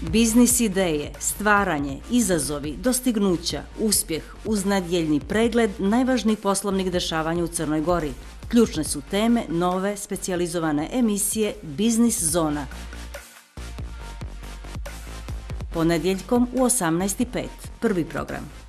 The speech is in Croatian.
Biznis ideje, stvaranje, izazovi, dostignuća, uspjeh uz nadjeljni pregled najvažnijih poslovnih dešavanja u Crnoj Gori. Ključne su teme nove specijalizovane emisije Biznis zona. Ponedjeljkom u 18.05. Prvi program.